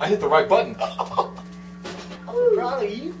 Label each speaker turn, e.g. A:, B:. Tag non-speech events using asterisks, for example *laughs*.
A: I hit the right button. *laughs*
B: I'm proud of you.